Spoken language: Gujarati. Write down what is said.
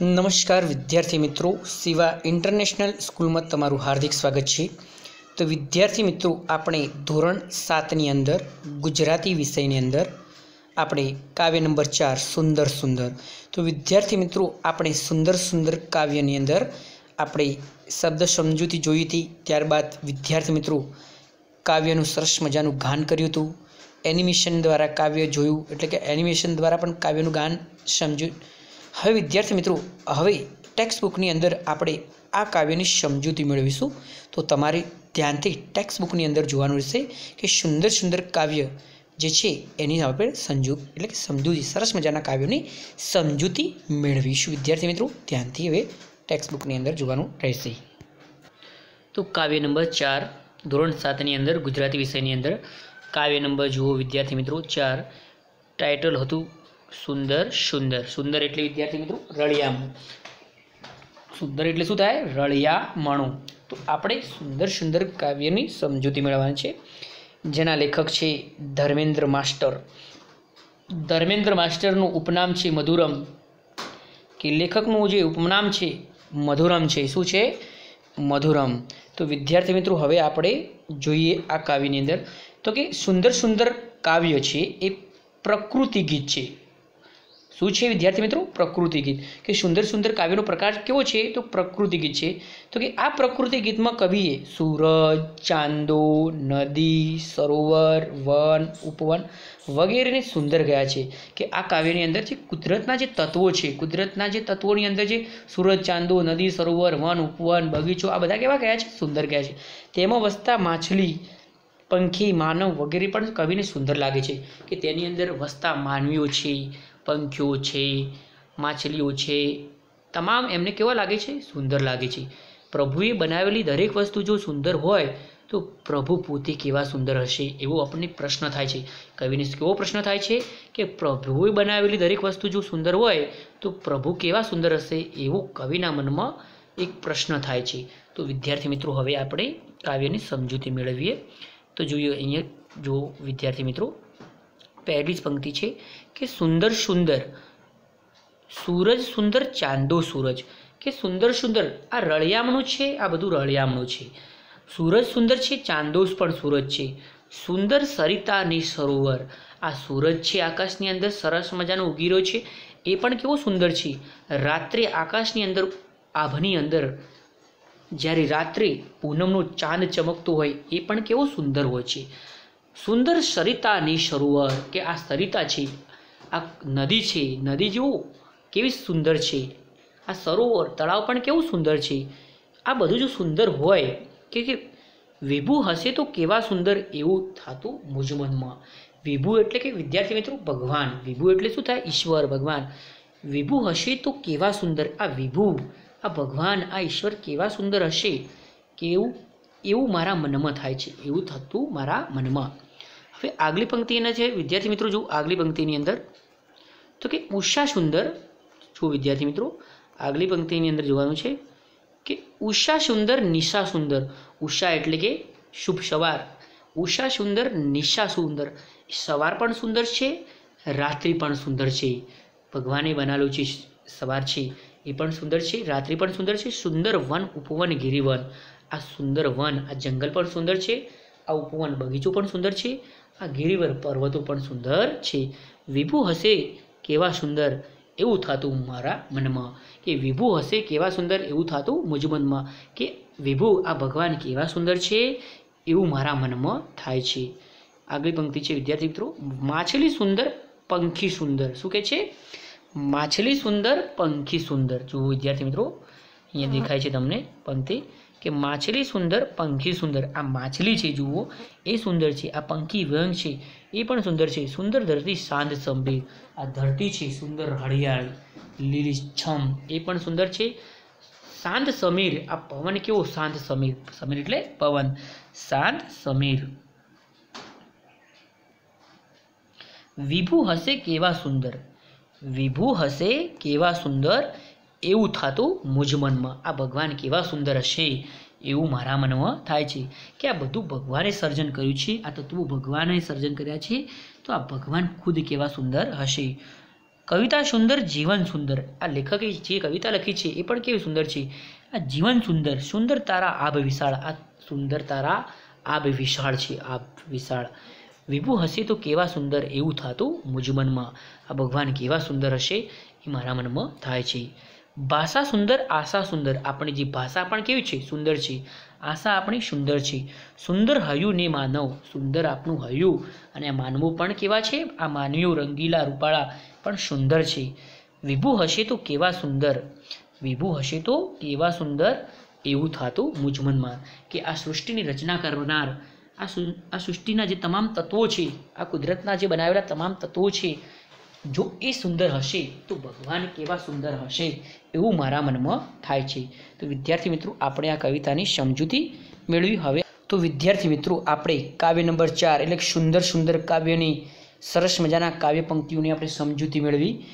નમસ્કાર વિદ્યાર્થી મિત્રો, સિવા ઇન્ટરનેશનલ સ્કૂલમાં તમારું હાર્દિક સ્વાગત છે. તો વિદ્યાર્થી મિત્રો, આપણે ધોરણ સાતની અંદર, ગુજરાતી વિષયની અંદર, આપણે કાવ્ય નંબર ચાર, સુંદર સુંદર. તો વિદ્યાર્થી મિત્રો, આપણે સુંદર સુંદર કાવ્યની અંદર, આપણે શબ્દ સમજૂતી જોઈ હતી, ત્યારબાદ વિદ્યાર્થી મિત્રો, કાવ્યનું સરસ મજાનું ગાન કર્યું હતું. એનિમેશન દ્વારા કાવ્ય જોયું, એટલે કે એનિમેશન દ્વારા પણ કાવ્યનું ગાન સમજ્યું હવે વિદ્યાર્થી મિત્રો, હવે ટેક્સ્ટ બુકની અંદર આપણે આ કાવ્યની સમજૂતી મેળવીશું. તો તમારે ધ્યાનથી ટેક્સ્ટ બુકની અંદર જોવાનું રહેશે કે સુંદર સુંદર કાવ્ય જે છે એની આપણે સંજુ, એટલે કે સમજૂતી, સરસ મજાના કાવ્યોની સમજૂતી મેળવીશું. વિદ્યાર્થી મિત્રો, ધ્યાનથી હવે ટેક્સ્ટ બુકની અંદર જોવાનું રહેશે. તો કાવ્ય નંબર ચાર, ધોરણ સાતની અંદર ગુજરાતી વિષયની અંદર કાવ્ય નંબર જુઓ વિદ્યાર્થી મિત્રો, ચાર. ટાઇટલ હતું સુંદર સુંદર. સુંદર એટલે વિદ્યાર્થી મિત્રો, રળિયામણું. સુંદર એટલે શું થાય? રળિયામણું. તો આપણે સુંદર સુંદર કાવ્યની સમજૂતી મેળવવાની છે. જેના લેખક છે ધર્મેન્દ્ર માસ્ટર. ધર્મેન્દ્ર માસ્ટરનું ઉપનામ છે મધુરમ. કે લેખકનું જે ઉપનામ છે મધુરમ છે, શું છે? મધુરમ. તો વિદ્યાર્થી મિત્રો, હવે આપણે જોઈએ આ કાવ્યની અંદર. તો કે સુંદર સુંદર કાવ્ય છે, એ પ્રકૃતિ ગીત છે. શું છે વિદ્યાર્થી મિત્રો? પ્રકૃતિ ગીત. કે સુંદર સુંદર કાવ્યનો પ્રકાર કેવો છે? તો પ્રકૃતિ ગીત છે. તો કે આ પ્રકૃતિ ગીતમાં કવિએ સૂરજ, ચાંદો, નદી, સરોવર, વન, ઉપવન વગેરેને સુંદર ગયા છે. કે આ કાવ્યની અંદર જે કુદરતના જે તત્વો છે, કુદરતના જે તત્વોની અંદર જે સૂરજ, ચાંદો, નદી, સરોવર, વન, ઉપવન, બગીચો, આ બધા કેવા ગયા છે? સુંદર ગયા છે. તેમાં વસતા માછલી, પંખી, માનવ વગેરે પણ કવિને સુંદર લાગે છે. કે તેની અંદર વસતા માનવીઓ છે પંખીઓ છે, માછલીઓ છે, તમામ એમને કેવા લાગે છે? સુંદર લાગે છે. પ્રભુએ બનાવેલી દરેક વસ્તુ જો સુંદર હોય, તો પ્રભુ પોતે કેવા સુંદર હશે એવો આપણને પ્રશ્ન થાય છે. કવિને કેવો પ્રશ્ન થાય છે કે પ્રભુએ બનાવેલી દરેક વસ્તુ જો સુંદર હોય, તો પ્રભુ કેવા સુંદર હશે એવો કવિના મનમાં એક પ્રશ્ન થાય છે. તો વિદ્યાર્થી મિત્રો, હવે આપણે કાવ્યની સમજૂતી મેળવીએ. તો જોઈએ અહીંયા જો વિદ્યાર્થી મિત્રો, પહેલી જ પંક્તિ છે કે સુંદર સુંદર? સૂરજ સુંદર, ચાંદો સૂરજ. કે સુંદર સુંદર, આ રળિયામણું છે? આ બધું રળિયામણું છે. સૂરજ સુંદર છે, ચાંદો પણ સૂરજ છે. સુંદર સરિતાની સરોવર. આ સૂરજ છે, આકાશની અંદર સરસ મજાનો ઉગી છે. એ પણ કેવો સુંદર છે? રાત્રે આકાશની અંદર, આભની અંદર, જ્યારે રાત્રે પૂનમનો ચાંદ ચમકતો હોય, એ પણ કેવો સુંદર હોય છે. સુંદર સરિતાની સરોવર, કે આ સરિતા છે આ નદી છે, નદી જેવું કેવી સુંદર છે. આ સરોવર, તળાવ પણ કેવું સુંદર છે. આ બધું જો સુંદર હોય, કે કે વિભુ હશે તો કેવા સુંદર એવું થતું મુજમનમાં વિભુ એટલે કે વિદ્યાર્થી મિત્રો ભગવાન. વિભુ એટલે શું થાય? ઈશ્વર, ભગવાન. વિભુ હશે તો કેવા સુંદર? આ વિભુ, આ ભગવાન, આ ઈશ્વર કેવા સુંદર હશે? કેવું? એવું મારા મનમાં થાય છે. એવું થતું મારા મનમાં. હવે આગલી પંક્તિ એના છે. વિદ્યાર્થી મિત્રો જો આગલી પંક્તિની અંદર. તો કે ઉષા સુંદર જો વિદ્યાર્થી મિત્રો, આગલી પંક્તિની અંદર જોવાનું છે કે ઉષા સુંદર, નિશા સુંદર. ઉષા એટલે કે શુભ સવાર. ઉષા સુંદર, નિશા સુંદર. સવાર પણ સુંદર છે, રાત્રિ પણ સુંદર છે. ભગવાને બનાવેલું છે સવાર છે, એ પણ સુંદર છે, રાત્રિ પણ સુંદર છે. સુંદર વન, ઉપવન, ગિરિવન. આ સુંદર વન, આ જંગલ પણ સુંદર છે. આ ઉપવન બગીચો પણ સુંદર છે આ ગિરિવર પર્વતો પણ સુંદર છે. વિભુ હશે કેવા સુંદર એવું થતું મારા મનમાં કે વિભુ હશે કેવા સુંદર એવું થતું મુજ મનમાં કે વિભુ આ ભગવાન કેવા સુંદર છે એવું મારા મનમાં થાય છે. આગલી પંક્તિ છે વિદ્યાર્થી મિત્રો માછલી સુંદર પંખી સુંદર. શું કહે છે? માછલી સુંદર પંખી સુંદર. જુઓ વિદ્યાર્થી મિત્રો અહીંયા દેખાય છે તમને પંક્તિ. કે માછલી સુંદર, પંખી સુંદર. આ માછલી છે, જુઓ. એ સુંદર છે, આ પંખી વ્યંગ છે, એ પણ સુંદર છે. સુંદર ધરતી શાંત સંભીર આ ધરતી છે, સુંદર હરિયાળી, લીલી છમ. એ પણ સુંદર છે. શાંત સમીર. આ પવન કેવો શાંત સમીર? સમીર એટલે પવન. શાંત સમીર. વિભુ હશે કેવા સુંદર? વિભુ હશે કેવા સુંદર? એવું થતું મુજ મનમાં, આ ભગવાન કેવા સુંદર હશે એવું મારા મનમાં થાય છે. કે આ બધું ભગવાને સર્જન કર્યું છે, આ તત્વો ભગવાને સર્જન કર્યા છે, તો આ ભગવાન ખુદ કેવા સુંદર હશે? કવિતા સુંદર, જીવન સુંદર. આ લેખકે જે કવિતા લખી છે એ પણ કેવી સુંદર છે? આ જીવન સુંદર સુંદર તારા આભ વિશાળ. આ સુંદર તારા આભ વિશાળ છે, આભ વિશાળ. વિભુ હશે તો કેવા સુંદર એવું થતું મુજમનમાં આ ભગવાન કેવા સુંદર હશે એ મારા મનમાં થાય છે. ભાષા સુંદર, આશા સુંદર. આપણી જે ભાષા પણ કેવી છે? સુંદર છે. આશા આપણી સુંદર છે. સુંદર હયું ને માનવ. સુંદર આપનું હયું. અને માનવું પણ કેવા છે? આ માનવીઓ રંગીલા રૂપાળા પણ સુંદર છે. વિભુ હશે તો કેવા સુંદર? વિભુ હશે તો કેવા સુંદર? એવું થતું મુજમનમાં કે આ સૃષ્ટિની રચના કરનાર આ સૃષ્ટિના જે તમામ તત્વો છે, આ કુદરતના જે બનાવેલા તમામ તત્વો છે જો એ સુંદર હશે, તો ભગવાન કેવા સુંદર હશે એવું મારા મનમાં થાય છે. તો વિદ્યાર્થી મિત્રો, આપણે આ કવિતાની સમજૂતી મેળવી. હવે તો વિદ્યાર્થી મિત્રો, આપણે કાવ્ય નંબર ચાર એટલે સુંદર સુંદર કાવ્યની સરસ મજાના કાવ્ય પંક્તિઓની આપણે સમજૂતી મેળવી.